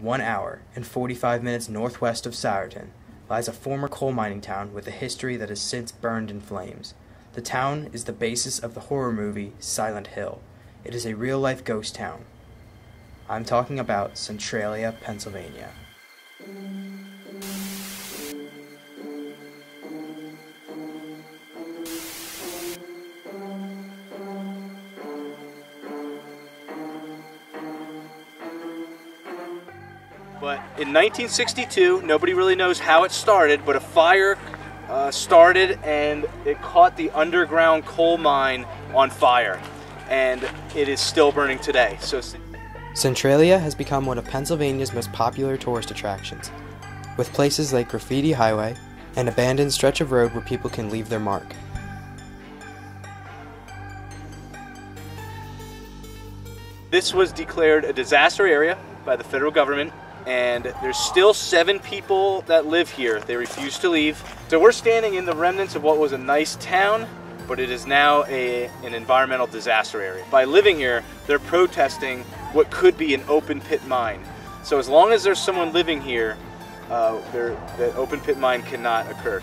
one hour and 45 minutes northwest of Souderton, lies a former coal mining town with a history that has since burned in flames. The town is the basis of the horror movie Silent Hill. It is a real life ghost town. I'm talking about Centralia, Pennsylvania. But in 1962, nobody really knows how it started, but a fire uh, started and it caught the underground coal mine on fire. And it is still burning today. So Centralia has become one of Pennsylvania's most popular tourist attractions, with places like Graffiti Highway, an abandoned stretch of road where people can leave their mark. This was declared a disaster area by the federal government and there's still seven people that live here. They refuse to leave. So we're standing in the remnants of what was a nice town, but it is now a, an environmental disaster area. By living here, they're protesting what could be an open pit mine. So as long as there's someone living here, uh, open pit mine cannot occur.